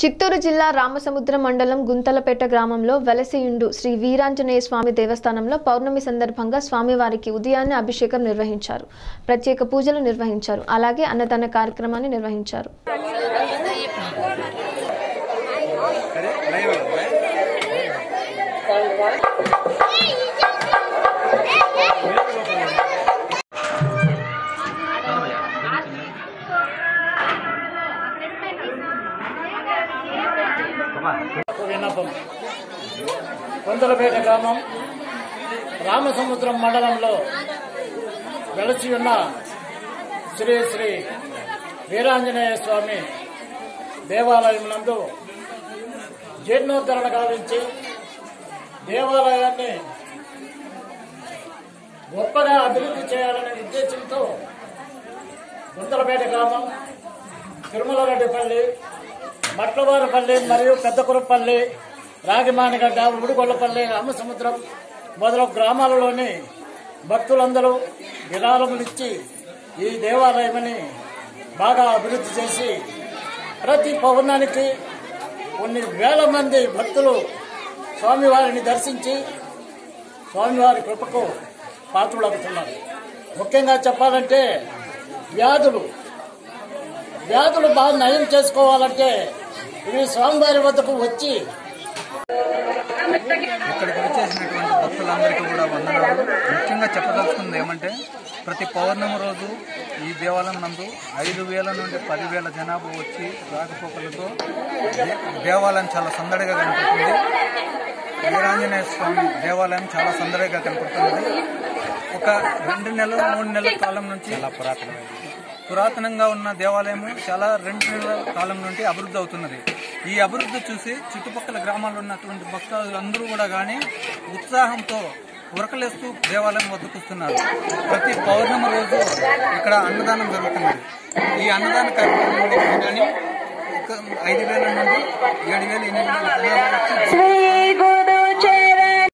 చిత్తూరు జిల్లా రామసముద్ర మండలం గుంతలపేట గ్రామంలో వెలసియుండు శ్రీ వీరాంజనేయ స్వామి దేవస్థానంలో పౌర్ణమి సందర్భంగా స్వామివారికి ఉదయాన్నే అభిషేకం నిర్వహించారు. ప్రత్యేక పూజలు నిర్వహించారు. అలాగే అన్నదాన కార్యక్రమాన్ని నిర్వహించారు. విన్నపం. కొందలపేట గ్రామం రామసముద్రం మండలంలో వెలసి ఉన్న శ్రీ శ్రీ వీరాంజనేయ స్వామి దేవాలయం నందు జీర్ణోద్ధరణ గావించి దేవాలయాన్ని గొప్పగా అభివృద్ధి చేయాలనే ఉద్దేశంతో గుంతలపేట గ్రామం తిరుమలరెడ్డిపల్లి మట్లవారపల్లి మరియు పెద్దకురపల్లి రాగిమానిగడ్డ ఉడుగొల్లపల్లి రామసముద్రం మొదలగు గ్రామాలలోని భక్తులందరూ విరాళములిచ్చి ఈ దేవాలయమని బాగా అభివృద్ధి చేసి ప్రతి పౌర్ణానికి కొన్ని వేల మంది భక్తులు స్వామివారిని దర్శించి స్వామివారి కృపకు పాత్రులవుతున్నారు. ముఖ్యంగా చెప్పాలంటే వ్యాధులు. వ్యాధులు బాగా నయం చేసుకోవాలంటే ఇవి స్వామివారి వద్దకు వచ్చి ఇక్కడికి వచ్చేసినటువంటి భక్తులందరికీ కూడా వందనాలు. ముఖ్యంగా చెప్పదలుచుకుంది ఏమంటే ప్రతి పౌర్ణమి రోజు ఈ దేవాలయం నందు ఐదు వేల నుండి పదివేల జనాభా వచ్చి రాకపోకలతో దేవాలయం చాలా సందడిగా కనపడుతుంది. వీరాంజనేయ స్వామి దేవాలయం చాలా సందడిగా కనపడుతుంది. ఒక రెండు నెలలు మూడు నెలల కాలం నుంచి చాలా పురాతనమైనది. పురాతనంగా ఉన్న దేవాలయం చాలా రెండు నెలల కాలం నుండి అభివృద్ధి అవుతున్నది. ఈ అభివృద్ధి చూసి చుట్టుపక్కల గ్రామాల్లో ఉన్నటువంటి భక్తులు అందరూ కూడా కానీ ఉత్సాహంతో ఉరకలేస్తూ దేవాలయం వద్దకు వస్తున్నారు. ప్రతి పౌర్ణమి రోజు ఇక్కడ అన్నదానం జరుగుతున్నది. ఈ అన్నదాన కార్యక్రమంలో కానీ ఒక ఐదు వేల నుండి ఏడు వేల ఎనిమిది వేల